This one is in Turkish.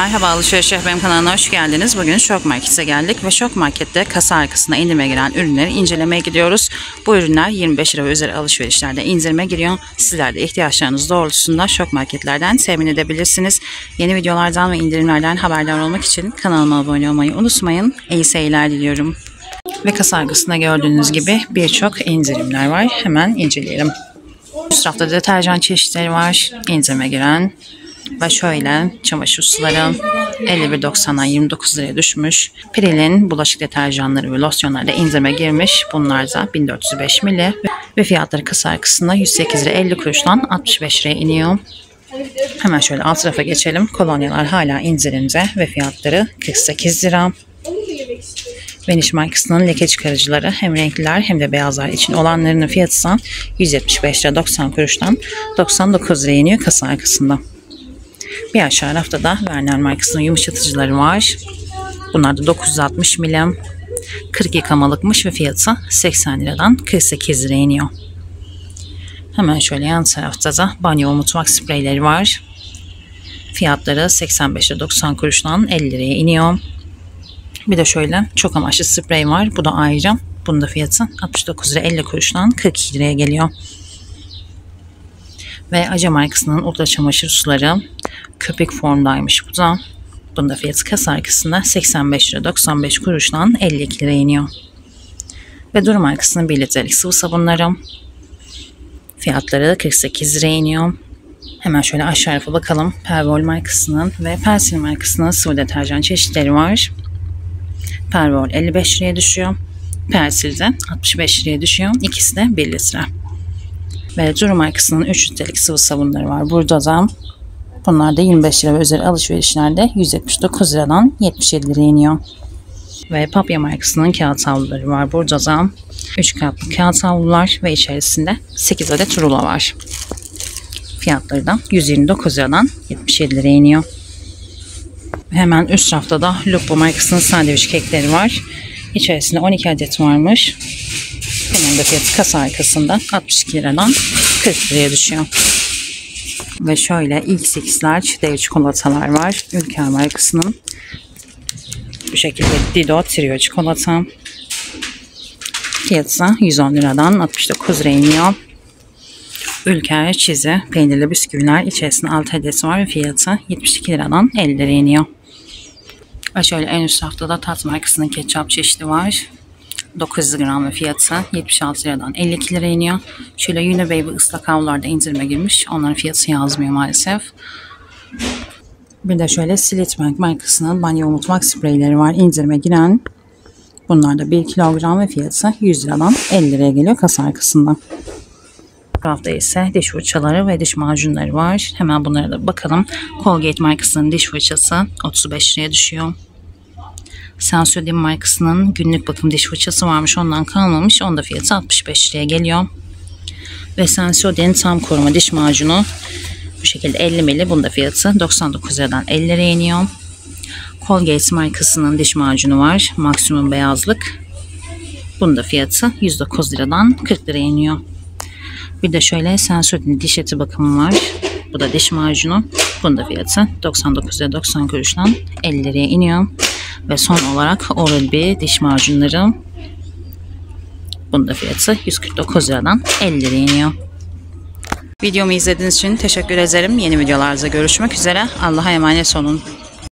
Merhaba Alışveriş Rehberim kanalına hoş geldiniz. Bugün Şok Market'e geldik ve Şok Market'te kasa arkasına indirime giren ürünleri incelemeye gidiyoruz. Bu ürünler 25 lira üzeri alışverişlerde indirime giriyor. Sizler de ihtiyaçlarınız doğrultusunda Şok Marketlerden temin edebilirsiniz. Yeni videolardan ve indirimlerden haberdar olmak için kanalıma abone olmayı unutmayın. İyi seyirler diliyorum. Ve kasa arkasında gördüğünüz gibi birçok indirimler var. Hemen inceleyelim. Üst rafta deterjan çeşitleri var. İndirime giren ve şöyle çamaşır suları 51.90'dan 29 liraya düşmüş. Pril'in bulaşık deterjanları ve losyonları da indirime girmiş. Bunlar da 1405 mili ve fiyatları kısa arkasında 108 lira 50 kuruştan 65 liraya iniyor. Hemen şöyle alt tarafa geçelim. Kolonyalar hala indirimde ve fiyatları 48 lira. Vanish markasının leke çıkarıcıları hem renkliler hem de beyazlar için olanlarının fiyatı ise 175 lira 90 kuruştan 99 liraya iniyor kasa arkasında. Bir aşağı rafta da Werner markasının yumuşatıcıları var. Bunlar da 960 milim. 40 yıkamalıkmış ve fiyatı 80 liradan 48 liraya iniyor. Hemen şöyle yan tarafta da banyo mutfak spreyleri var. Fiyatları 85 lira 90 kuruştan 50 liraya iniyor. Bir de şöyle çok amaçlı sprey var. Bu da ayrıca. Bunun da fiyatı 69 lira 50 kuruştan 42 liraya geliyor. Ve Aca markasının ultra çamaşır suları köpük formdaymış bu da. Bunda fiyatı kasa arkasında 85 lira 95 kuruştan 52 lira iniyor. Ve Duru markasının 1 litrelik sıvı sabunları. Fiyatları 48 lira iniyor. Hemen şöyle aşağı tarafa bakalım. Pervol markasının ve Persil markasının sıvı deterjan çeşitleri var. Pervol 55 liraya düşüyor. Persil de 65 liraya düşüyor. İkisi de 1 litre. Ve Duru markasının 3 litrelik sıvı sabunları var. Burada da bunlar da 25 lira ve üzeri alışverişlerde 179 liradan 77 liraya iniyor. Ve Papya markasının kağıt havluları var. Burada da 3 katlı kağıt havlular ve içerisinde 8 adet rulo var. Fiyatları da 129 liradan 77 liraya iniyor. Hemen üst rafta da Lupo markasının sandviç kekleri var. İçerisinde 12 adet varmış. Hemen de fiyatı kasa arkasında 62 liradan 40 liraya düşüyor. Ve şöyle X8 large dev çikolatalar var. Ülker markasının. Bu şekilde Dido Trio çikolata. Fiyatı 110 liradan 69 liraya iniyor. Ülker çizi peynirli bisküviler içerisinde 6 adet var ve fiyatı 72 liradan 50 liraya iniyor. Ve şöyle en üst haftada Tat markasının ketçap çeşidi var. 900 gram ve fiyatı 76 liradan 52 liraya iniyor. Şöyle Unibaby ıslak havlularda indirime girmiş. Onların fiyatı yazmıyor maalesef. Bir de şöyle Slitbank markasının banyo mutfak spreyleri var. indirime giren. Bunlar da 1 kilogram ve fiyatı 100 liradan 50 liraya geliyor kasa arkasında. Bu hafta ise diş fırçaları ve diş macunları var. Hemen bunlara da bakalım. Colgate markasının diş fırçası 35 liraya düşüyor. Sensodyne markasının günlük bakım diş fırçası varmış. Ondan kalmamış. Onda fiyatı 65 liraya geliyor. Ve Sensodyne tam koruma diş macunu bu şekilde 50 ml. Bunda fiyatı 99 liradan 50 liraya iniyor. Colgate markasının diş macunu var. Maksimum beyazlık. Bunda fiyatı 109 liradan 40 liraya iniyor. Bir de şöyle Sensodyne diş eti bakımı var. Bu da diş macunu. Bunda fiyatı 99 lira 90 kuruştan 50 liraya iniyor. Ve son olarak Oral-B diş macunları. Bunda fiyatı 149 liradan 50 liraya iniyor. Videomu izlediğiniz için teşekkür ederim. Yeni videolarda görüşmek üzere. Allah'a emanet olun.